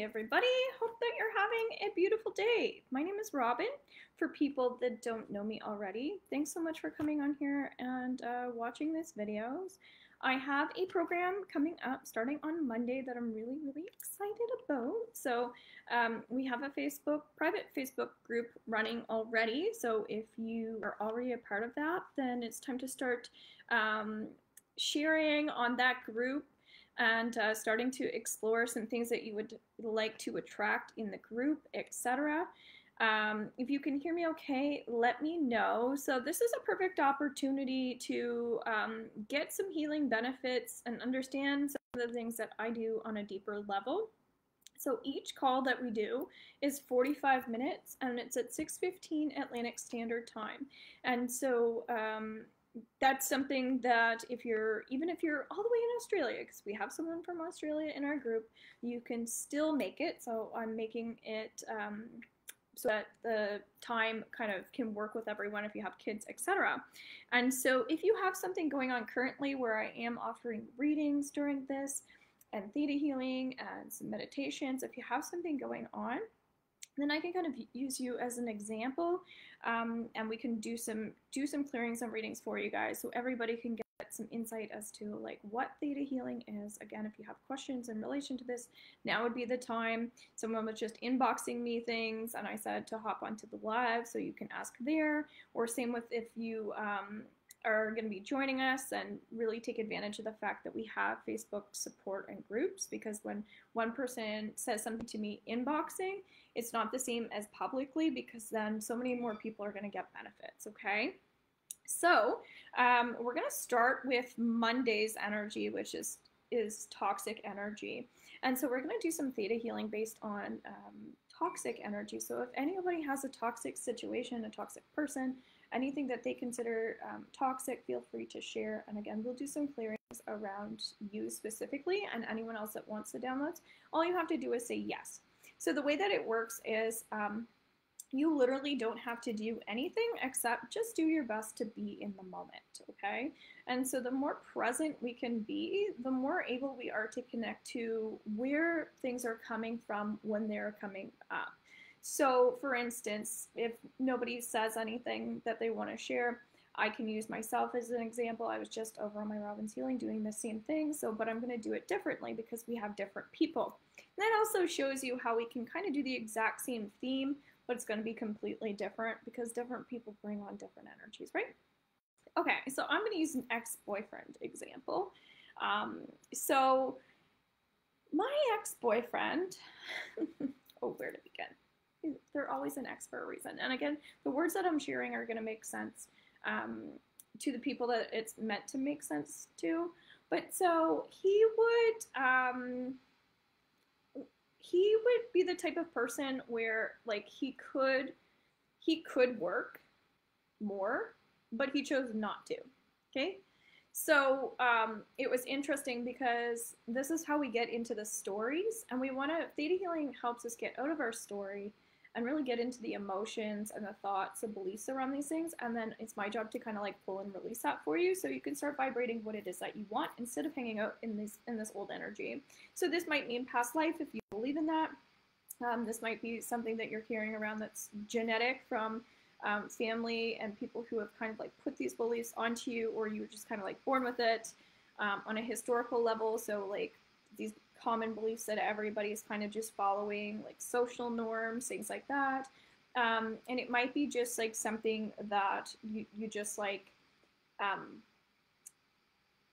Everybody, hope that you're having a beautiful day. My name is Robin. For people that don't know me already, thanks so much for coming on here and uh, watching these videos. I have a program coming up starting on Monday that I'm really, really excited about. So um, we have a Facebook, private Facebook group running already. So if you are already a part of that, then it's time to start um, sharing on that group and uh, starting to explore some things that you would like to attract in the group, etc. Um, if you can hear me okay, let me know. So this is a perfect opportunity to um, get some healing benefits and understand some of the things that I do on a deeper level. So each call that we do is 45 minutes and it's at 6.15 Atlantic Standard Time. And so um, that's something that if you're even if you're all the way in Australia because we have someone from Australia in our group you can still make it. So I'm making it um, so that the time kind of can work with everyone if you have kids etc and so if you have something going on currently where I am offering readings during this and theta healing and some meditations if you have something going on then I can kind of use you as an example, um, and we can do some do some clearing, some readings for you guys, so everybody can get some insight as to like what theta healing is. Again, if you have questions in relation to this, now would be the time. Someone was just inboxing me things, and I said to hop onto the live, so you can ask there. Or same with if you um, are going to be joining us and really take advantage of the fact that we have Facebook support and groups because when one person says something to me inboxing, it's not the same as publicly because then so many more people are going to get benefits, okay? So um, we're going to start with Monday's energy, which is is toxic energy. And so we're going to do some theta healing based on um, toxic energy. So if anybody has a toxic situation, a toxic person, anything that they consider um, toxic, feel free to share. And again, we'll do some clearings around you specifically and anyone else that wants the downloads. All you have to do is say yes. So the way that it works is um, you literally don't have to do anything except just do your best to be in the moment, okay? And so the more present we can be, the more able we are to connect to where things are coming from when they're coming up. So, for instance, if nobody says anything that they want to share, I can use myself as an example. I was just over on my Robin's Healing doing the same thing, so but I'm going to do it differently because we have different people. And that also shows you how we can kind of do the exact same theme, but it's going to be completely different because different people bring on different energies, right? Okay, so I'm going to use an ex-boyfriend example. Um, so my ex-boyfriend, oh, where to begin? They're always an X for a reason. And again, the words that I'm sharing are going to make sense um, to the people that it's meant to make sense to. But so he would, um, he would be the type of person where like he could, he could work more, but he chose not to. Okay. So um, it was interesting because this is how we get into the stories, and we want to. Theta healing helps us get out of our story and really get into the emotions and the thoughts and beliefs around these things. And then it's my job to kind of like pull and release that for you so you can start vibrating what it is that you want instead of hanging out in this in this old energy. So this might mean past life if you believe in that. Um, this might be something that you're carrying around that's genetic from um, family and people who have kind of like put these beliefs onto you, or you were just kind of like born with it um, on a historical level. So like these common beliefs that everybody's kind of just following, like social norms, things like that. Um, and it might be just like something that you, you just like, um,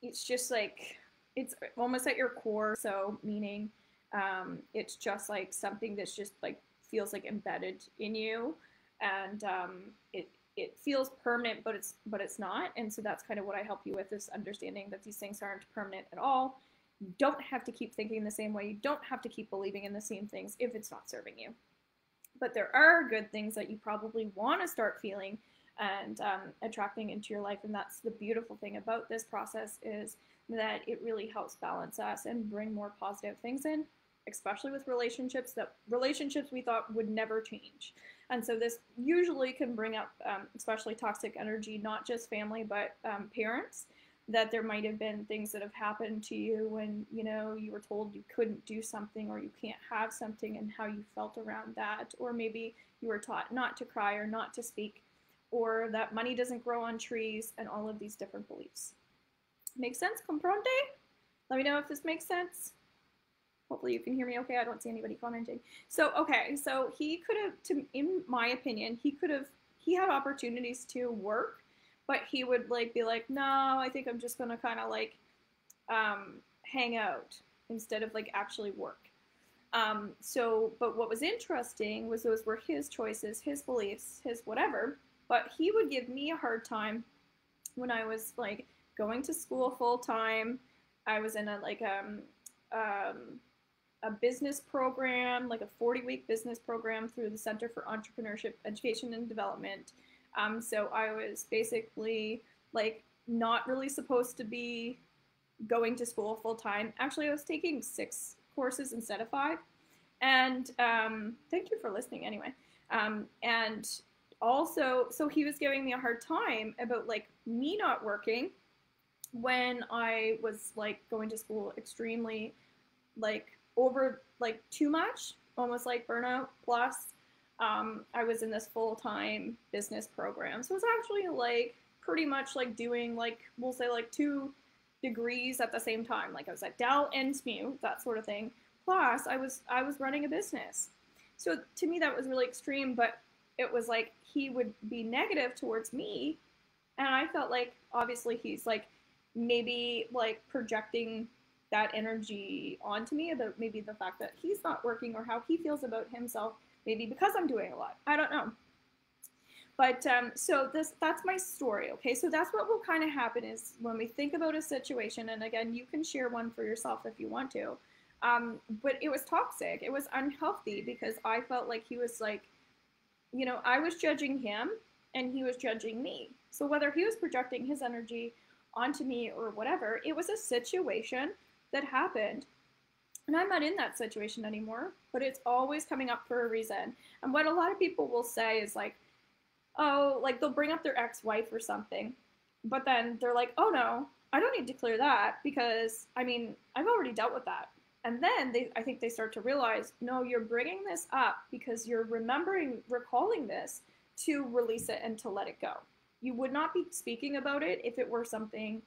it's just like, it's almost at your core. So, meaning um, it's just like something that's just like feels like embedded in you. And um, it, it feels permanent, but it's but it's not. And so that's kind of what I help you with is understanding that these things aren't permanent at all you don't have to keep thinking the same way. You don't have to keep believing in the same things if it's not serving you. But there are good things that you probably want to start feeling and um, attracting into your life. And that's the beautiful thing about this process is that it really helps balance us and bring more positive things in, especially with relationships that relationships we thought would never change. And so this usually can bring up, um, especially toxic energy, not just family, but um, parents that there might have been things that have happened to you when you know you were told you couldn't do something or you can't have something and how you felt around that. Or maybe you were taught not to cry or not to speak or that money doesn't grow on trees and all of these different beliefs. Make sense comprende? Let me know if this makes sense. Hopefully you can hear me okay. I don't see anybody commenting. So okay. So he could have to in my opinion he could have he had opportunities to work but he would like be like, no, I think I'm just gonna kind of like um, hang out instead of like actually work. Um, so, but what was interesting was those were his choices, his beliefs, his whatever. But he would give me a hard time when I was like going to school full time. I was in a like um, um, a business program, like a 40 week business program through the Center for Entrepreneurship Education and Development. Um, so I was basically like not really supposed to be going to school full time. Actually, I was taking six courses instead of five. And um, thank you for listening anyway. Um, and also, so he was giving me a hard time about like me not working when I was like going to school extremely like over like too much, almost like burnout plus um, I was in this full time business program. So it was actually like pretty much like doing like, we'll say like two degrees at the same time. Like I was at Dal and SMU, that sort of thing. Plus I was, I was running a business. So to me that was really extreme, but it was like he would be negative towards me. And I felt like obviously he's like maybe like projecting that energy onto me about maybe the fact that he's not working or how he feels about himself Maybe because I'm doing a lot. I don't know. But um, so this that's my story. Okay, so that's what will kind of happen is when we think about a situation, and again, you can share one for yourself if you want to. Um, but it was toxic. It was unhealthy because I felt like he was like, you know, I was judging him and he was judging me. So whether he was projecting his energy onto me or whatever, it was a situation that happened and I'm not in that situation anymore, but it's always coming up for a reason. And what a lot of people will say is like, oh, like they'll bring up their ex wife or something, but then they're like, oh no, I don't need to clear that because I mean, I've already dealt with that. And then they, I think they start to realize, no, you're bringing this up because you're remembering, recalling this to release it and to let it go. You would not be speaking about it if it were something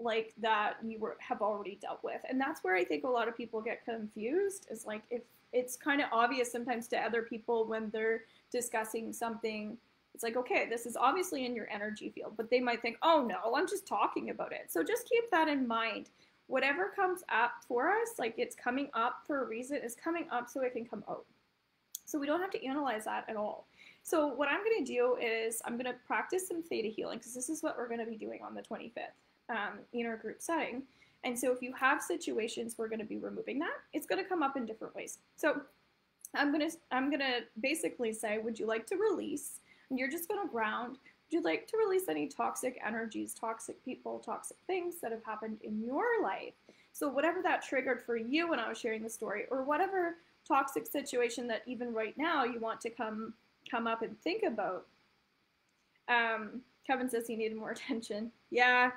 like that you were have already dealt with. And that's where i think a lot of people get confused is like if it's kind of obvious sometimes to other people when they're discussing something it's like okay this is obviously in your energy field but they might think oh no i'm just talking about it. So just keep that in mind. Whatever comes up for us like it's coming up for a reason is coming up so it can come out. So we don't have to analyze that at all. So what i'm going to do is i'm going to practice some theta healing because this is what we're going to be doing on the 25th um, in our group setting. And so if you have situations we're going to be removing that, it's going to come up in different ways. So I'm going to I'm going to basically say, would you like to release? And you're just going to ground. Would you like to release any toxic energies, toxic people, toxic things that have happened in your life? So whatever that triggered for you when I was sharing the story, or whatever toxic situation that even right now you want to come come up and think about. Um, Kevin says he needed more attention. Yeah,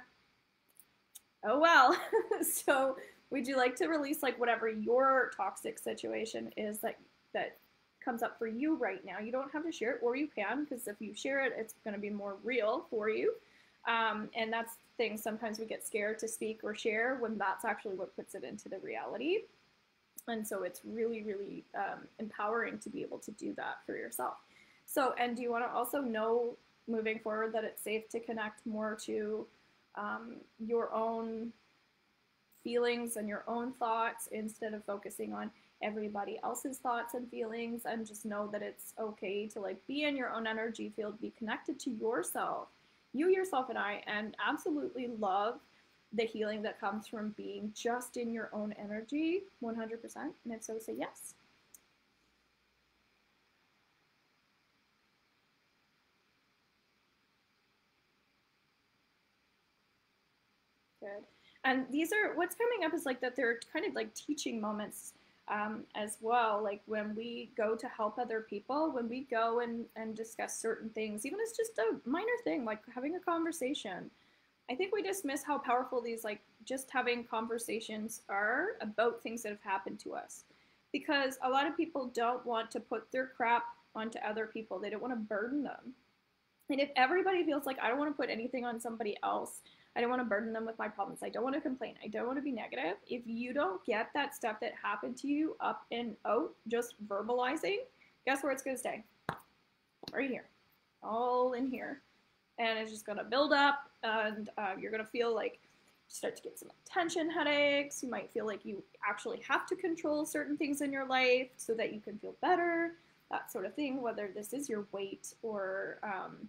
oh well. so would you like to release like whatever your toxic situation is that that comes up for you right now? You don't have to share it, or you can, because if you share it, it's going to be more real for you. Um, and that's things sometimes we get scared to speak or share when that's actually what puts it into the reality. And so it's really, really um, empowering to be able to do that for yourself. So, and do you want to also know moving forward that it's safe to connect more to um, your own feelings and your own thoughts instead of focusing on everybody else's thoughts and feelings and just know that it's okay to like be in your own energy field be connected to yourself. You yourself and i and absolutely love the healing that comes from being just in your own energy 100% and if so say yes Good. And these are what's coming up is like that they're kind of like teaching moments um, as well. Like when we go to help other people, when we go and, and discuss certain things, even it's just a minor thing like having a conversation, I think we dismiss how powerful these like just having conversations are about things that have happened to us. Because a lot of people don't want to put their crap onto other people. They don't want to burden them. And if everybody feels like I don't want to put anything on somebody else, I don't want to burden them with my problems. I don't want to complain. I don't want to be negative. If you don't get that stuff that happened to you up and out, just verbalizing, guess where it's going to stay? Right here. All in here. And it's just going to build up, and uh, you're going to feel like start to get some tension headaches. You might feel like you actually have to control certain things in your life so that you can feel better, that sort of thing, whether this is your weight or um,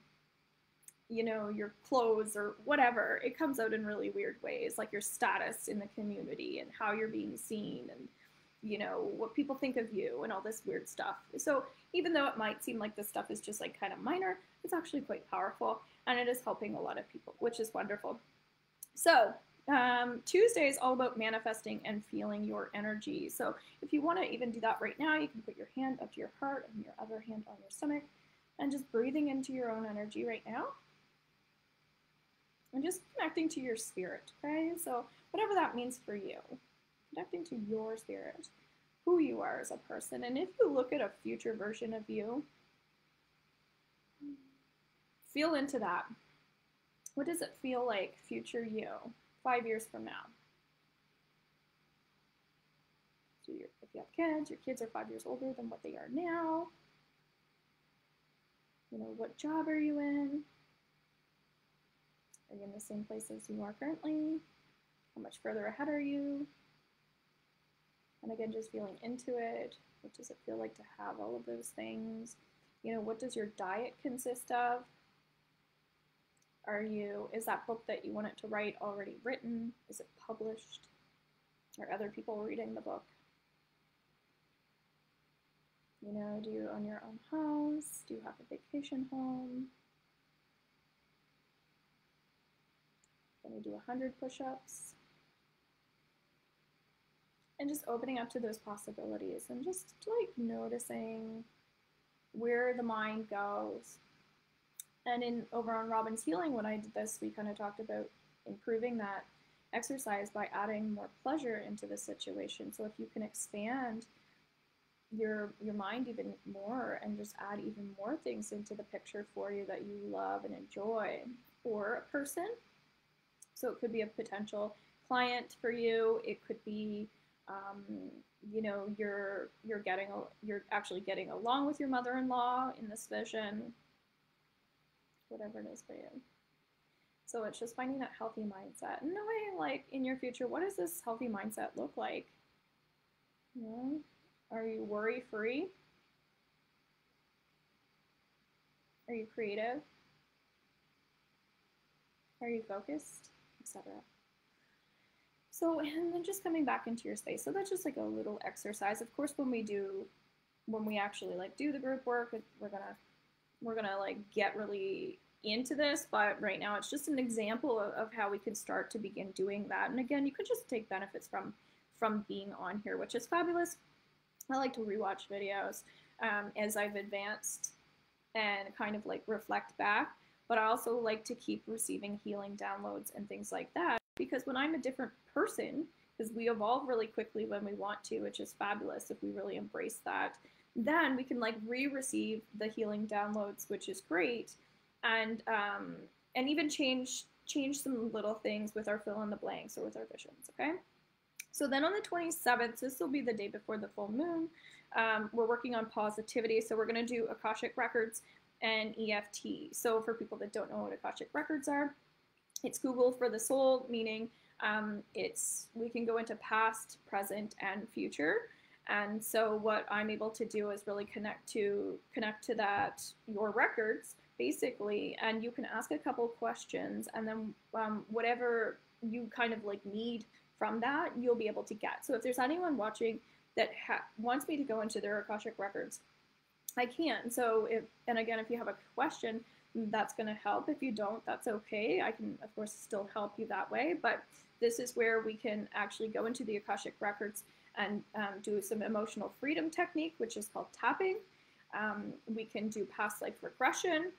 you know, your clothes or whatever, it comes out in really weird ways, like your status in the community and how you're being seen and, you know, what people think of you and all this weird stuff. So even though it might seem like this stuff is just like kind of minor, it's actually quite powerful and it is helping a lot of people, which is wonderful. So um, Tuesday is all about manifesting and feeling your energy. So if you want to even do that right now, you can put your hand up to your heart and your other hand on your stomach and just breathing into your own energy right now and just connecting to your spirit, okay? So, whatever that means for you, connecting to your spirit, who you are as a person. And if you look at a future version of you, feel into that. What does it feel like, future you, five years from now? So, if you have kids, your kids are five years older than what they are now. You know, what job are you in? Are you in the same place as you are currently? How much further ahead are you? And again, just feeling into it. What does it feel like to have all of those things? You know, what does your diet consist of? Are you, is that book that you wanted to write already written? Is it published? Are other people reading the book? You know, do you own your own house? Do you have a vacation home? To do 100 push-ups. And just opening up to those possibilities and just like noticing where the mind goes. And in over on Robin's Healing, when I did this, we kind of talked about improving that exercise by adding more pleasure into the situation. So if you can expand your your mind even more and just add even more things into the picture for you that you love and enjoy or a person so it could be a potential client for you. It could be, um, you know, you're you're getting you're actually getting along with your mother-in-law in this vision. Whatever it is for you. So it's just finding that healthy mindset. In a way, like in your future, what does this healthy mindset look like? You know, are you worry free? Are you creative? Are you focused? So, and then just coming back into your space. So that's just like a little exercise. Of course, when we do, when we actually like do the group work, we're gonna, we're gonna like get really into this, but right now it's just an example of, of how we can start to begin doing that. And again, you can just take benefits from, from being on here, which is fabulous. I like to rewatch videos um, as I've advanced and kind of like reflect back but I also like to keep receiving healing downloads and things like that because when I'm a different person, because we evolve really quickly when we want to, which is fabulous if we really embrace that, then we can like re-receive the healing downloads, which is great, and um, and even change change some little things with our fill in the blanks or with our visions. Okay. So then on the 27th, this will be the day before the full moon. Um, we're working on positivity. So we're going to do Akashic Records and EFT. So for people that don't know what Akashic Records are, it's Google for the soul, meaning um, it's we can go into past, present, and future. And so what I'm able to do is really connect to connect to that your records basically, and you can ask a couple questions, and then um, whatever you kind of like need from that, you'll be able to get. So if there's anyone watching that wants me to go into their Akashic records, I can. So if and again, if you have a question, that's going to help. If you don't, that's okay. I can, of course, still help you that way. But this is where we can actually go into the Akashic Records and um, do some emotional freedom technique, which is called tapping. Um, we can do past life regression,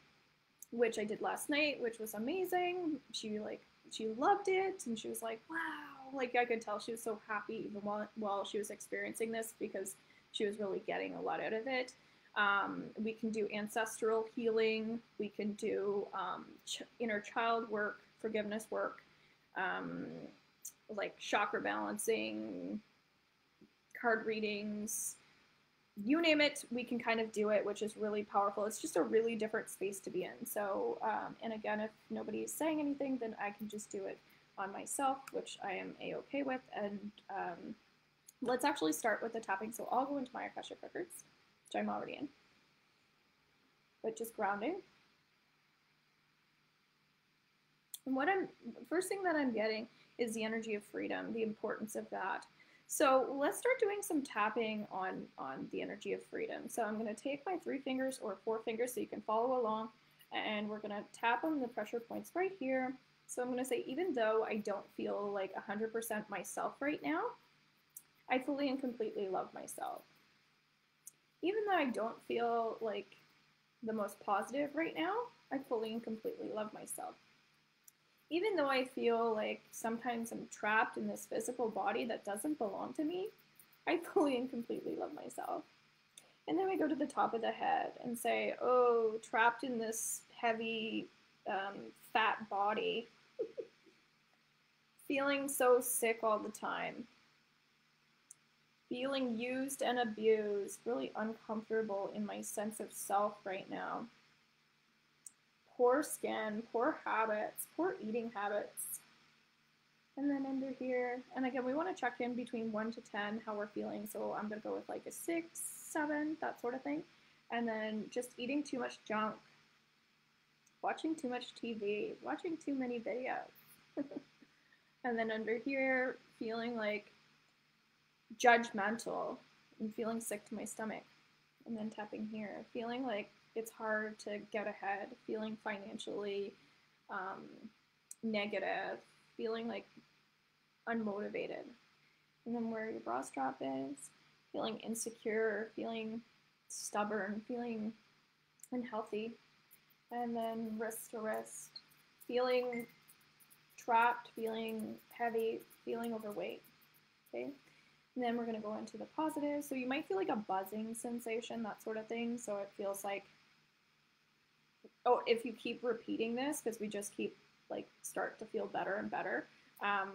which I did last night, which was amazing. She like she loved it and she was like, wow, like I could tell she was so happy even while while she was experiencing this because she was really getting a lot out of it. Um, we can do ancestral healing. We can do um, ch- inner child work, forgiveness work, um, like chakra balancing, card readings, you name it, we can kind of do it, which is really powerful. It's just a really different space to be in. So, um, and again, if nobody is saying anything, then I can just do it on myself, which I am a-okay with. And um, let's actually start with the tapping. So I'll go into my Akashic Records, I'm already in, but just grounding. And what I'm, first thing that I'm getting is the energy of freedom, the importance of that. So let's start doing some tapping on, on the energy of freedom. So I'm going to take my three fingers or four fingers so you can follow along, and we're going to tap on the pressure points right here. So I'm going to say, even though I don't feel like 100% myself right now, I fully and completely love myself. Even though I don't feel like the most positive right now, I fully and completely love myself. Even though I feel like sometimes I'm trapped in this physical body that doesn't belong to me, I fully and completely love myself. And then we go to the top of the head and say, oh, trapped in this heavy, um, fat body, feeling so sick all the time, feeling used and abused, really uncomfortable in my sense of self right now poor skin, poor habits, poor eating habits. And then under here, and again, we want to check in between 1 to 10 how we're feeling. So I'm going to go with like a 6, 7, that sort of thing. And then just eating too much junk, watching too much TV, watching too many videos. and then under here, feeling like judgmental and feeling sick to my stomach. And then tapping here, feeling like it's hard to get ahead, feeling financially um, negative, feeling like unmotivated. And then where your bra strap is, feeling insecure, feeling stubborn, feeling unhealthy. And then wrist to wrist, feeling trapped, feeling heavy, feeling overweight. Okay. And then we're going to go into the positive. So you might feel like a buzzing sensation, that sort of thing. So it feels like oh, if you keep repeating this, because we just keep like start to feel better and better, um,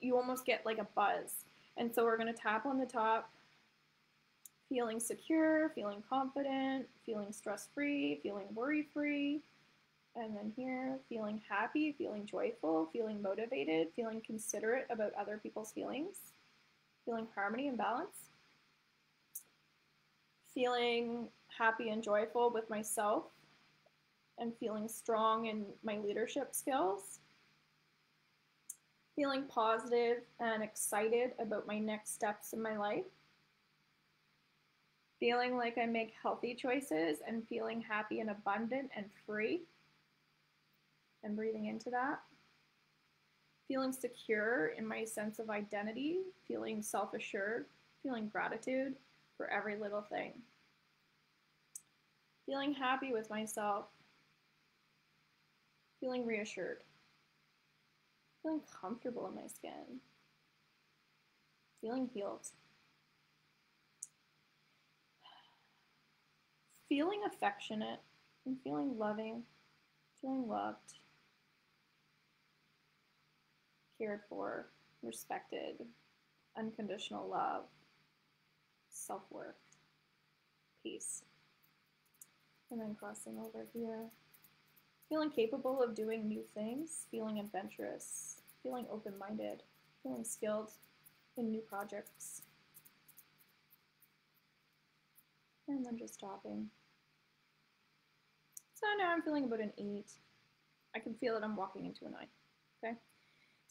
you almost get like a buzz. And so we're going to tap on the top, feeling secure, feeling confident, feeling stress free, feeling worry free. And then here, feeling happy, feeling joyful, feeling motivated, feeling considerate about other people's feelings, feeling harmony and balance, feeling happy and joyful with myself, and feeling strong in my leadership skills. Feeling positive and excited about my next steps in my life. Feeling like I make healthy choices and feeling happy and abundant and free. And breathing into that. Feeling secure in my sense of identity, feeling self assured, feeling gratitude for every little thing. Feeling happy with myself. Feeling reassured, feeling comfortable in my skin, feeling healed, feeling affectionate and feeling loving, feeling loved, cared for, respected, unconditional love, self worth, peace. And then crossing over here feeling capable of doing new things, feeling adventurous, feeling open minded, feeling skilled in new projects. And then just stopping. So now I'm feeling about an 8. I can feel that I'm walking into a 9. Okay?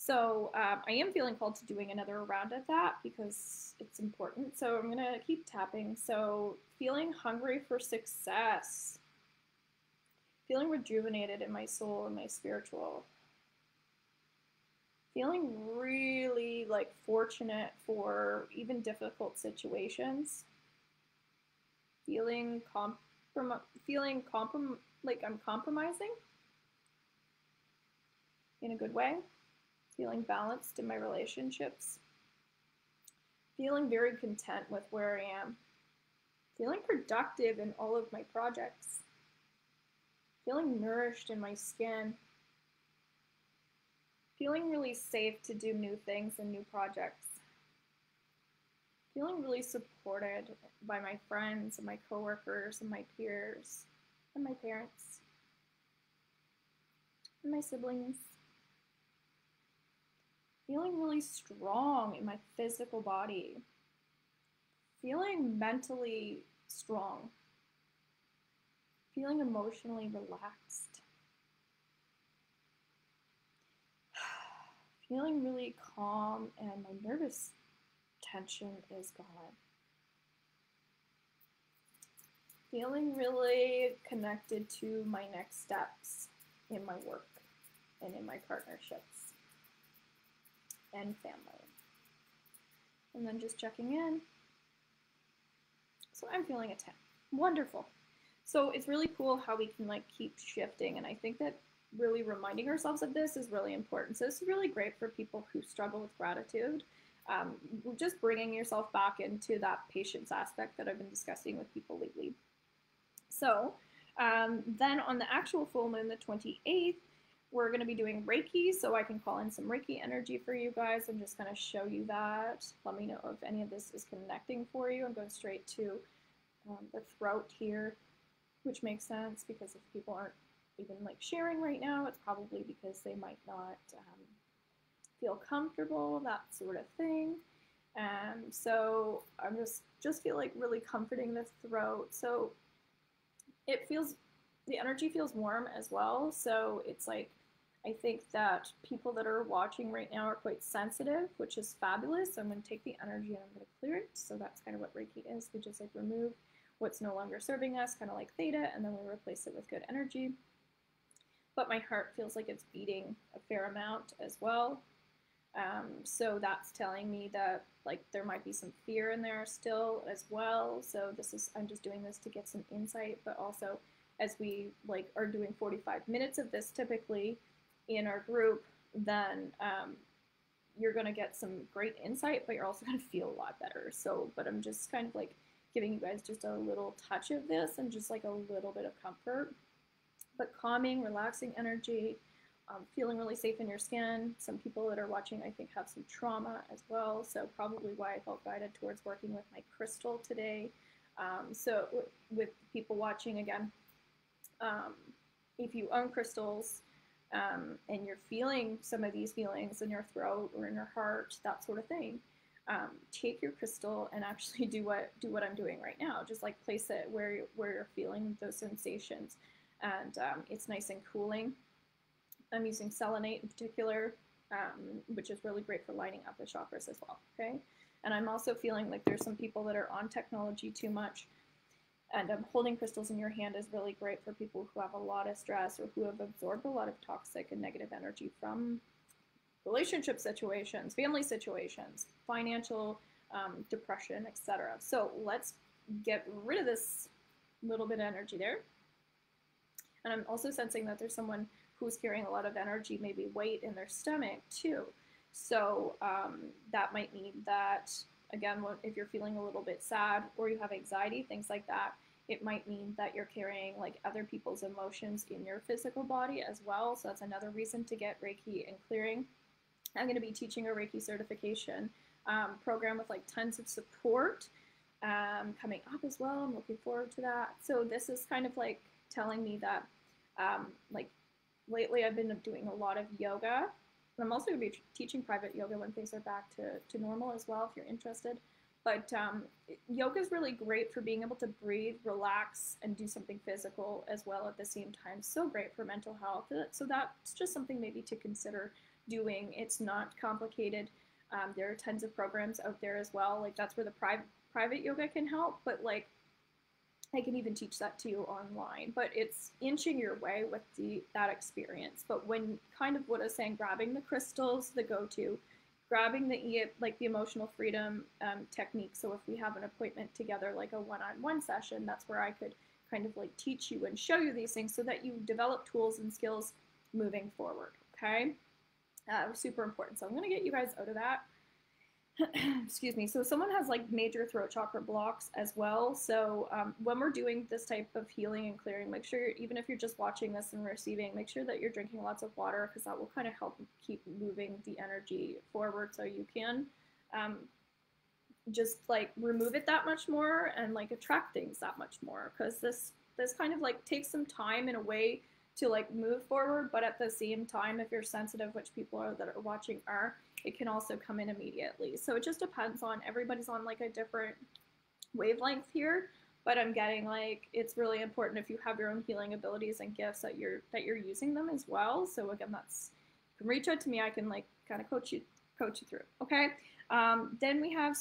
So um, I am feeling called to doing another round of that because it's important. So I'm going to keep tapping. So feeling hungry for success feeling rejuvenated in my soul and my spiritual feeling really like fortunate for even difficult situations feeling comprom feeling comprom like i'm compromising in a good way, feeling balanced in my relationships, feeling very content with where I am, feeling productive in all of my projects, feeling nourished in my skin, feeling really safe to do new things and new projects, feeling really supported by my friends and my coworkers and my peers and my parents and my siblings. Feeling really strong in my physical body. Feeling mentally strong. Feeling emotionally relaxed. Feeling really calm and my nervous tension is gone. Feeling really connected to my next steps in my work and in my partnerships and family. And then just checking in. So I'm feeling a 10. Wonderful. So it's really cool how we can like keep shifting. And I think that really reminding ourselves of this is really important. So this is really great for people who struggle with gratitude. Um, just bringing yourself back into that patience aspect that I've been discussing with people lately. So um, then on the actual full moon, the 28th, we're going to be doing Reiki, so I can call in some Reiki energy for you guys. I'm just going to show you that. Let me know if any of this is connecting for you. I'm going straight to um, the throat here, which makes sense because if people aren't even like sharing right now, it's probably because they might not um, feel comfortable, that sort of thing. And um, so I'm just just feel like really comforting the throat. So it feels the energy feels warm as well. So it's like I think that people that are watching right now are quite sensitive, which is fabulous. I'm going to take the energy and I'm going to clear it. So that's kind of what Reiki is. We just like remove what's no longer serving us, kind of like theta, and then we replace it with good energy. But my heart feels like it's beating a fair amount as well. Um, so that's telling me that like there might be some fear in there still as well. So this is I'm just doing this to get some insight, but also as we like are doing 45 minutes of this typically in our group, then um, you're going to get some great insight, but you're also going to feel a lot better. So, but I'm just kind of like giving you guys just a little touch of this and just like a little bit of comfort, but calming, relaxing energy, um, feeling really safe in your skin. Some people that are watching, I think, have some trauma as well. So probably why I felt guided towards working with my crystal today. Um, so with people watching again, um, if you own crystals, um, and you're feeling some of these feelings in your throat or in your heart, that sort of thing, um, take your crystal and actually do what do what I'm doing right now. Just like place it where where you're feeling those sensations, and um, it's nice and cooling. I'm using selenite in particular, um, which is really great for lighting up the chakras as well. Okay, and I'm also feeling like there's some people that are on technology too much and um, holding crystals in your hand is really great for people who have a lot of stress or who have absorbed a lot of toxic and negative energy from relationship situations, family situations, financial um, depression, etc. So let's get rid of this little bit of energy there. And I'm also sensing that there's someone who's carrying a lot of energy, maybe weight in their stomach too. So um, that might mean that Again, if you're feeling a little bit sad or you have anxiety, things like that, it might mean that you're carrying like other people's emotions in your physical body as well. So that's another reason to get Reiki and clearing. I'm going to be teaching a Reiki certification um, program with like tons of support um, coming up as well. I'm looking forward to that. So this is kind of like telling me that um, like lately I've been doing a lot of yoga I'm also going to be teaching private yoga when things are back to, to normal as well, if you're interested. But um, yoga is really great for being able to breathe, relax, and do something physical as well at the same time. So great for mental health. Uh, so that's just something maybe to consider doing. It's not complicated. Um, there are tons of programs out there as well. Like that's where the private private yoga can help. But like I can even teach that to you online, but it's inching your way with the that experience. But when kind of what I was saying, grabbing the crystals, the go-to, grabbing the like the emotional freedom um, technique. So if we have an appointment together, like a one-on-one session, that's where I could kind of like teach you and show you these things so that you develop tools and skills moving forward. Okay. Uh, super important. So I'm going to get you guys out of that. excuse me. So someone has like major throat chakra blocks as well. So um, when we're doing this type of healing and clearing, make sure even if you're just watching this and receiving, make sure that you're drinking lots of water because that will kind of help keep moving the energy forward so you can um, just like remove it that much more and like attract things that much more because this this kind of like takes some time in a way to like move forward but at the same time if you're sensitive which people are that are watching are it can also come in immediately. So it just depends on everybody's on like a different wavelength here. But I'm getting like it's really important if you have your own healing abilities and gifts that you're that you're using them as well. So again, that's you can reach out to me. I can like kind of coach you coach you through. Okay. Um, then we have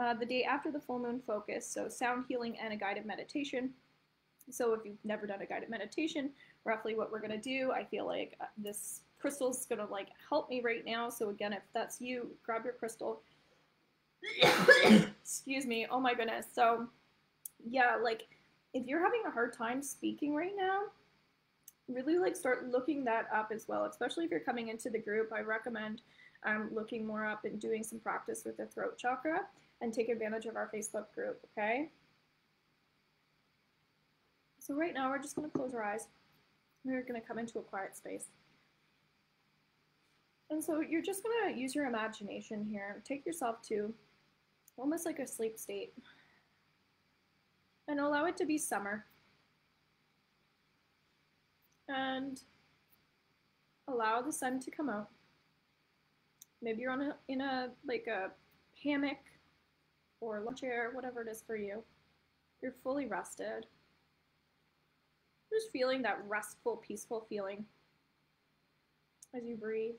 uh, the day after the full moon focus. So sound healing and a guided meditation. So if you've never done a guided meditation, roughly what we're gonna do, I feel like uh, this crystal's gonna like help me right now. So again, if that's you, grab your crystal. Excuse me. Oh my goodness. So yeah, like if you're having a hard time speaking right now, really like start looking that up as well. Especially if you're coming into the group, I recommend um, looking more up and doing some practice with the throat chakra and take advantage of our Facebook group. Okay. So right now we're just gonna close our eyes. We're gonna come into a quiet space. And so you're just going to use your imagination here. Take yourself to almost like a sleep state. And allow it to be summer. And allow the sun to come out. Maybe you're on a, in a like a hammock or lunch chair, whatever it is for you. You're fully rested. Just feeling that restful, peaceful feeling as you breathe.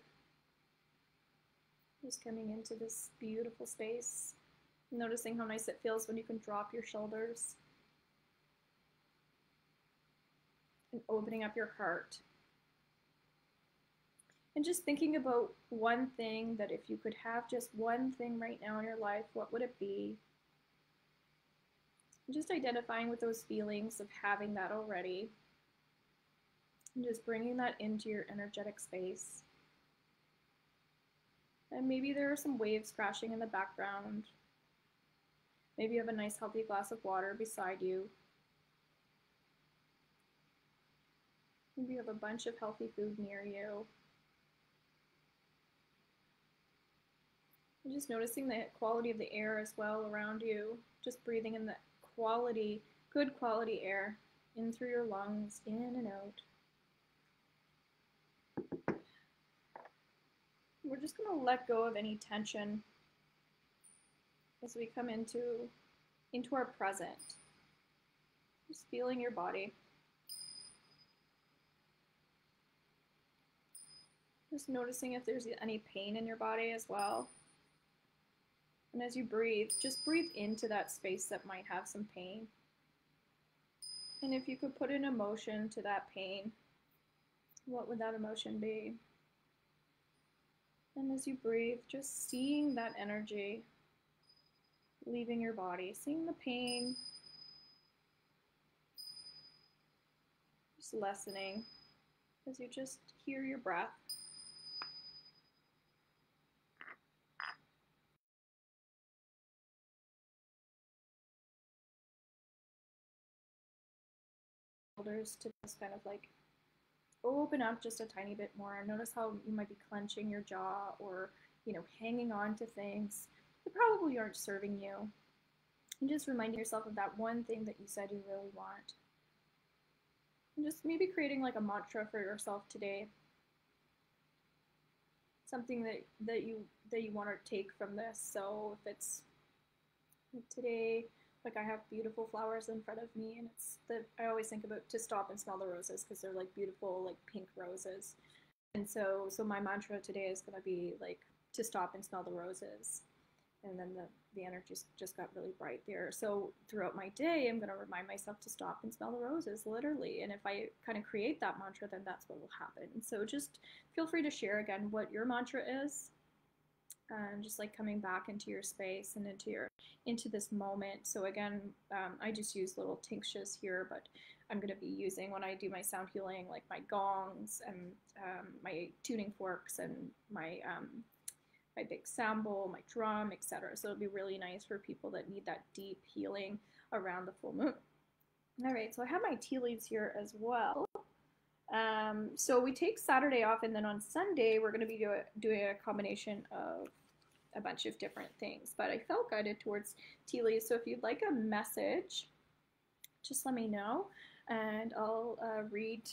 Just coming into this beautiful space, noticing how nice it feels when you can drop your shoulders and opening up your heart. And just thinking about one thing that if you could have just one thing right now in your life, what would it be? And just identifying with those feelings of having that already. And just bringing that into your energetic space. And maybe there are some waves crashing in the background. Maybe you have a nice healthy glass of water beside you. Maybe you have a bunch of healthy food near you. And just noticing the quality of the air as well around you. Just breathing in the quality, good quality air in through your lungs, in and out. We're just going to let go of any tension as we come into into our present. Just feeling your body. Just noticing if there's any pain in your body as well. And as you breathe, just breathe into that space that might have some pain. And if you could put an emotion to that pain, what would that emotion be? And as you breathe, just seeing that energy leaving your body, seeing the pain, just lessening as you just hear your breath. Shoulders to just kind of like open up just a tiny bit more. Notice how you might be clenching your jaw or, you know, hanging on to things that probably aren't serving you. And just reminding yourself of that one thing that you said you really want. And just maybe creating like a mantra for yourself today. Something that, that you that you want to take from this. So if it's today like I have beautiful flowers in front of me, and it's the I always think about to stop and smell the roses because they're like beautiful like pink roses. And so so my mantra today is gonna be like to stop and smell the roses. And then the, the energy just got really bright there. So throughout my day, I'm gonna remind myself to stop and smell the roses, literally. And if I kind of create that mantra, then that's what will happen. So just feel free to share again what your mantra is and just like coming back into your space and into your into this moment so again um, i just use little tinctures here but I'm going to be using when I do my sound healing, like my gongs and um, my tuning forks and my um, my big sound bowl, my drum, etc. So it'll be really nice for people that need that deep healing around the full moon. All right, so I have my tea leaves here as well. Um, so we take Saturday off, and then on Sunday we're going to be do doing a combination of a bunch of different things. But I felt guided towards tea leaves. So if you'd like a message, just let me know, and I'll uh, read.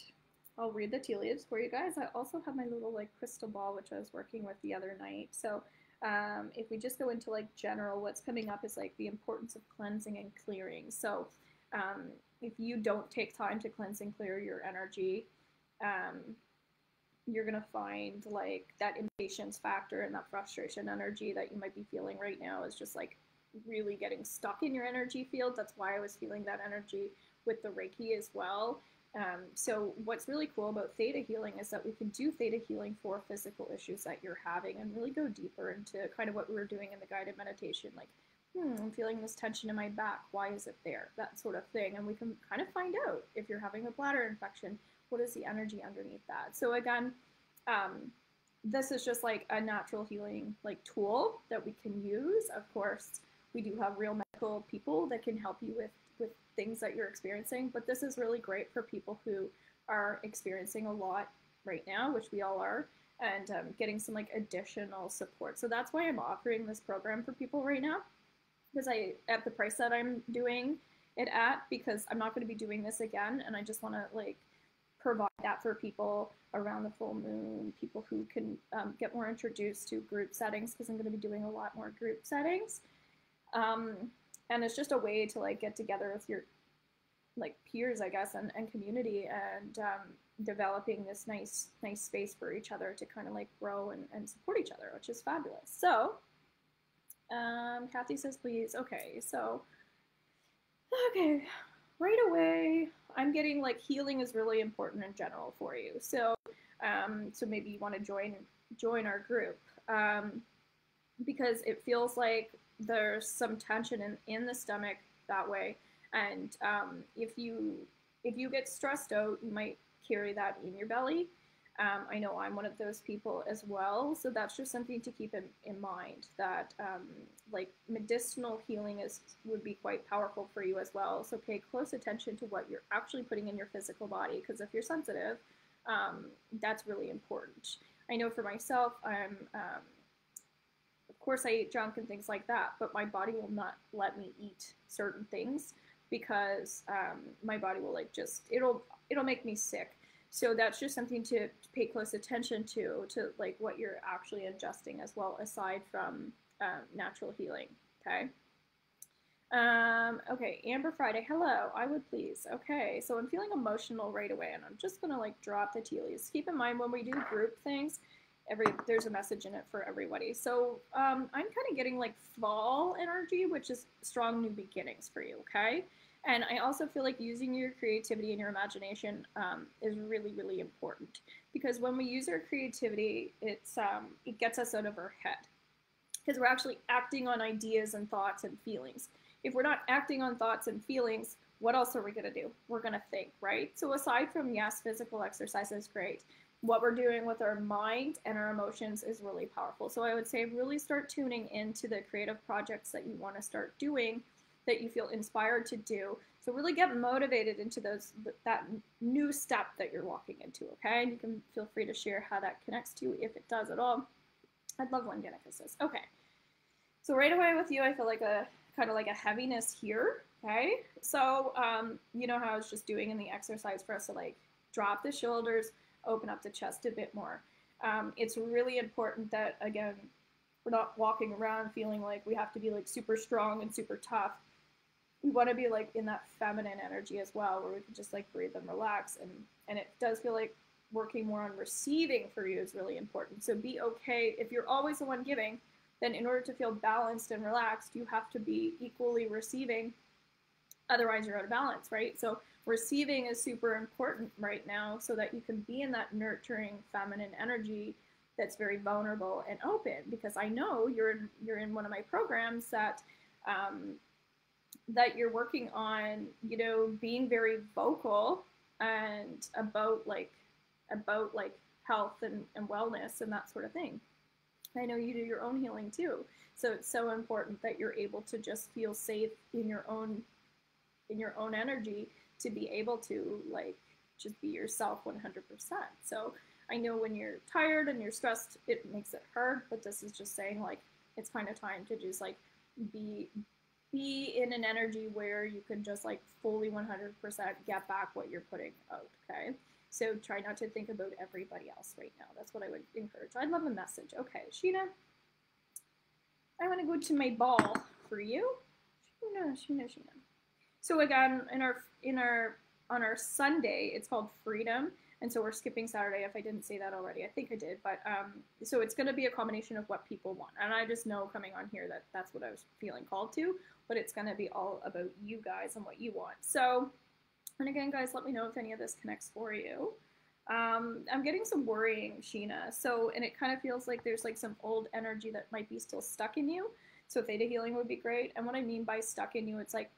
I'll read the tea leaves for you guys. I also have my little like crystal ball, which I was working with the other night. So um, if we just go into like general, what's coming up is like the importance of cleansing and clearing. So um, if you don't take time to cleanse and clear your energy, um, you're gonna find like that impatience factor and that frustration energy that you might be feeling right now is just like really getting stuck in your energy field. That's why I was feeling that energy with the Reiki as well. Um, so what's really cool about theta healing is that we can do theta healing for physical issues that you're having and really go deeper into kind of what we were doing in the guided meditation, like, hmm, I'm feeling this tension in my back. Why is it there? That sort of thing. And we can kind of find out if you're having a bladder infection, what is the energy underneath that? So again, um, this is just like a natural healing like tool that we can use. Of course, we do have real medical people that can help you with with things that you're experiencing, but this is really great for people who are experiencing a lot right now, which we all are, and um, getting some like additional support. So that's why I'm offering this program for people right now, because I at the price that I'm doing it at, because I'm not going to be doing this again, and I just want to like provide that for people around the full moon, people who can um, get more introduced to group settings because I'm going to be doing a lot more group settings. Um, and it's just a way to like get together with your like peers, I guess, and, and community and um, developing this nice, nice space for each other to kind of like grow and, and support each other, which is fabulous. So, um, Kathy says, please. Okay, so, okay, right away, I'm getting like healing is really important in general for you. So, um, so maybe you want to join join our group um, because it feels like there's some tension in, in the stomach that way. And um, if you if you get stressed out, you might carry that in your belly. Um, I know I'm one of those people as well, so that's just something to keep in, in mind. That um, like medicinal healing is would be quite powerful for you as well. So pay close attention to what you're actually putting in your physical body, because if you're sensitive, um, that's really important. I know for myself, I'm um, of course I eat junk and things like that, but my body will not let me eat certain things because um, my body will like just it'll it'll make me sick so that's just something to pay close attention to, to like what you're actually ingesting as well, aside from um, natural healing. Okay. Um, okay, Amber Friday, hello, I would please. Okay, so I'm feeling emotional right away, and I'm just gonna like drop the tea leaves. Keep in mind when we do group things, every there's a message in it for everybody. So um, I'm kind of getting like fall energy, which is strong new beginnings for you. Okay, and I also feel like using your creativity and your imagination um, is really, really important because when we use our creativity, it's um, it gets us out of our head because we're actually acting on ideas and thoughts and feelings. If we're not acting on thoughts and feelings, what else are we going to do? We're going to think, right? So aside from yes, physical exercise is great. What we're doing with our mind and our emotions is really powerful. So I would say really start tuning into the creative projects that you want to start doing that you feel inspired to do. So really get motivated into those that new step that you're walking into, okay? And you can feel free to share how that connects to you if it does at all. I'd love when Danica says. Okay. So right away with you, I feel like a kind of like a heaviness here, okay? So um, you know how I was just doing in the exercise for us to like drop the shoulders, open up the chest a bit more. Um, it's really important that, again, we're not walking around feeling like we have to be like super strong and super tough we want to be like in that feminine energy as well where we can just like breathe and relax and and it does feel like working more on receiving for you is really important. So be okay. If you're always the one giving then in order to feel balanced and relaxed you have to be equally receiving. Otherwise you're out of balance right? So receiving is super important right now so that you can be in that nurturing feminine energy that's very vulnerable and open because i know you're you're in one of my programs that um, that you're working on, you know, being very vocal and about like about like health and, and wellness and that sort of thing. I know you do your own healing too. So it's so important that you're able to just feel safe in your own in your own energy to be able to like just be yourself 100%. So I know when you're tired and you're stressed, it makes it hard, but this is just saying like it's kind of time to just like be be in an energy where you can just like fully 100% get back what you're putting out, okay? So try not to think about everybody else right now. That's what I would encourage. I'd love a message. Okay, Sheena, I want to go to my ball for you. Sheena, Sheena, Sheena. So again, in our in our on our Sunday, it's called Freedom, and so we're skipping Saturday. If I didn't say that already, I think I did. But um, so it's going to be a combination of what people want, and I just know coming on here that that's what I was feeling called to. But it's going to be all about you guys and what you want. So, and again, guys, let me know if any of this connects for you. Um, I'm getting some worrying, Sheena. So, and it kind of feels like there's like some old energy that might be still stuck in you. So, theta healing would be great. And what I mean by stuck in you, it's like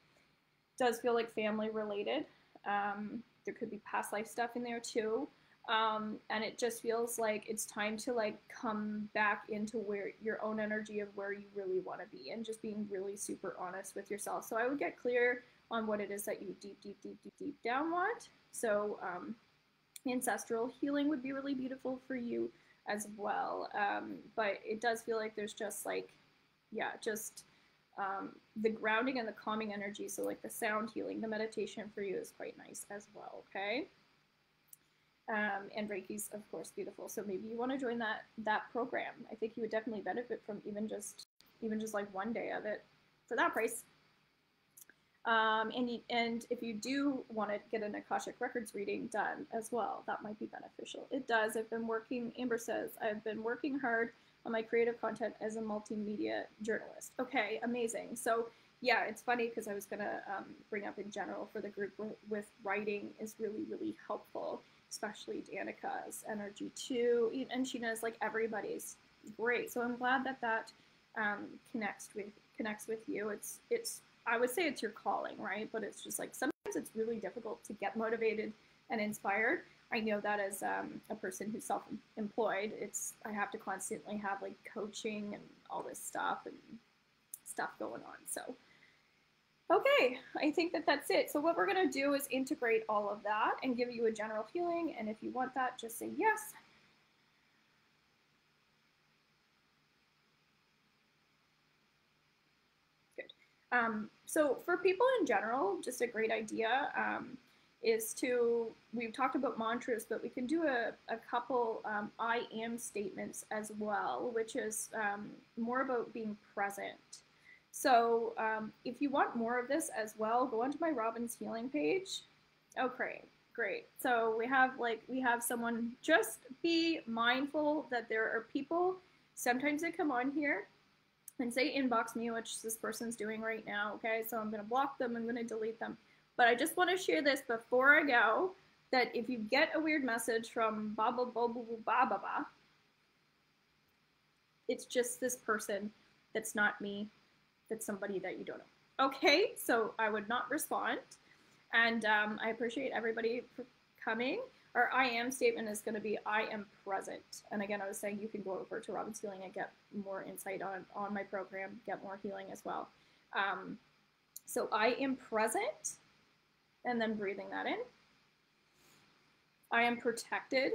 does feel like family related. Um, there could be past life stuff in there too. Um, and it just feels like it's time to like come back into where your own energy of where you really want to be and just being really super honest with yourself. So I would get clear on what it is that you deep, deep, deep, deep, deep down want. So um, ancestral healing would be really beautiful for you as well. Um, but it does feel like there's just like, yeah, just um, the grounding and the calming energy, so like the sound healing, the meditation for you is quite nice as well, okay? Um, and Reiki's, of course, beautiful. So maybe you want to join that that program. I think you would definitely benefit from even just even just like one day of it for that price. Um, and, and if you do want to get an Akashic Records reading done as well, that might be beneficial. It does. I've been working, Amber says, I've been working hard on my creative content as a multimedia journalist. Okay, amazing. So yeah, it's funny because I was gonna um, bring up in general for the group with, writing is really really helpful, especially Danica's energy too, and she knows like everybody's great. So I'm glad that that um, connects with connects with you. It's it's I would say it's your calling, right? But it's just like sometimes it's really difficult to get motivated and inspired. I know that as um, a person who's self-employed, it's I have to constantly have like coaching and all this stuff and stuff going on. So, okay, I think that that's it. So what we're gonna do is integrate all of that and give you a general feeling. And if you want that, just say yes. Good. Um, so for people in general, just a great idea. Um, is to, we've talked about mantras, but we can do a, a couple um, I am statements as well, which is um, more about being present. So um, if you want more of this as well, go onto my Robin's Healing page. Okay, great. So we have like, we have someone, just be mindful that there are people, sometimes they come on here and say inbox me, which this person's doing right now, okay? So I'm gonna block them, I'm gonna delete them but I just want to share this before I go that if you get a weird message from ba ba ba ba ba ba ba, it's just this person that's not me, that's somebody that you don't know. Okay, so I would not respond. And um, I appreciate everybody for coming. Our I am statement is going to be I am present. And again, I was saying you can go over to Robin's Healing and get more insight on, on my program, get more healing as well. Um, so I am present and then breathing that in. I am protected.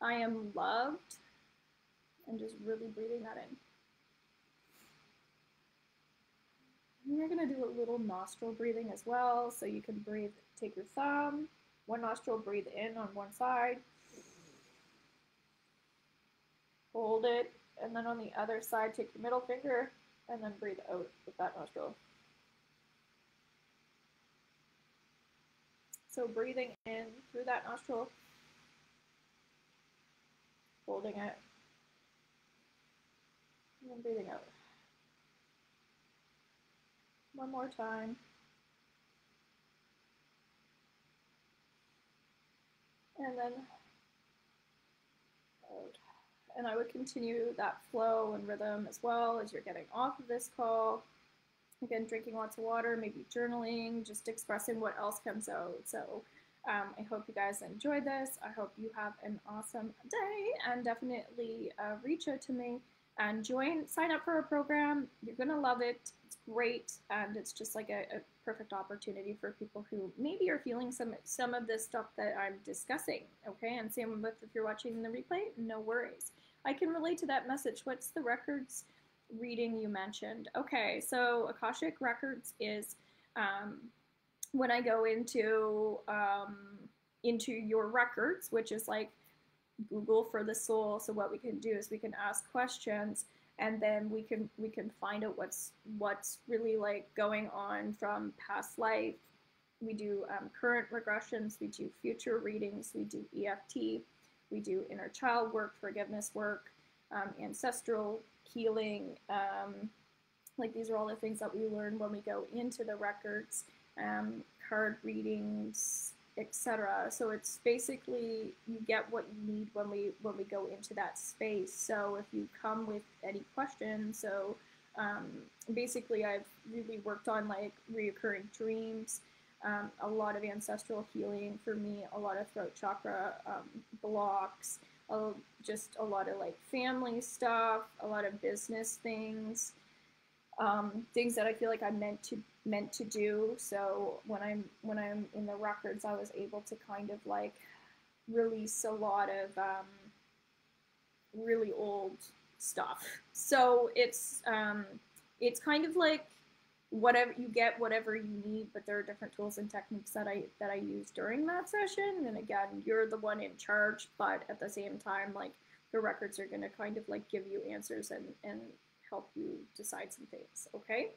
I am loved. And just really breathing that in. And you're going to do a little nostril breathing as well. So you can breathe, take your thumb, one nostril, breathe in on one side. Hold it. And then on the other side, take your middle finger and then breathe out with that nostril. So breathing in through that nostril, holding it, and then breathing out. One more time. And then out. And I would continue that flow and rhythm as well as you're getting off of this call. Again, drinking lots of water, maybe journaling, just expressing what else comes out. So um, I hope you guys enjoyed this. I hope you have an awesome day and definitely uh, reach out to me and join, sign up for our program. You're going to love it. It's great. And it's just like a, a perfect opportunity for people who maybe are feeling some, some of this stuff that I'm discussing. Okay. And same with if you're watching the replay, no worries. I can relate to that message. What's the records reading you mentioned? Okay. So Akashic Records is, um, when I go into um, into your records, which is like Google for the soul. So what we can do is we can ask questions and then we can we can find out what's what's really like going on from past life. We do um, current regressions, we do future readings, we do EFT, we do inner child work, forgiveness work, um, ancestral healing. Um, like these are all the things that we learn when we go into the records, um, card readings, etc. So it's basically you get what you need when we when we go into that space. So if you come with any questions, so um, basically I've really worked on like reoccurring dreams, um, a lot of ancestral healing for me, a lot of throat chakra um, blocks, uh, just a lot of like family stuff, a lot of business things um, things that I feel like I'm meant to meant to do. So when I'm when I'm in the records, I was able to kind of like release a lot of um, really old stuff. So it's um, it's kind of like whatever you get whatever you need but there are different tools and techniques that i that i use during that session and again you're the one in charge but at the same time like the records are going to kind of like give you answers and and help you decide some things. Okay?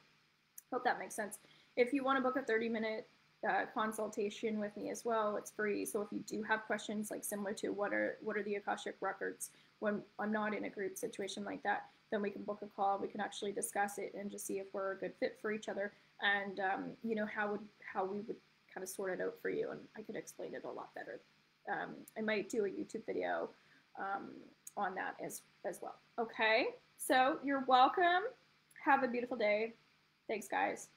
Hope that makes sense. If you want to book a 30 minute uh, consultation with me as well, it's free. So if you do have questions like similar to what are what are the Akashic records when I'm not in a group situation like that, then we can book a call. We can actually discuss it and just see if we're a good fit for each other, and um, you know how would how we would kind of sort it out for you, and I could explain it a lot better. Um, I might do a YouTube video um, on that as as well. Okay. So you're welcome. Have a beautiful day. Thanks, guys.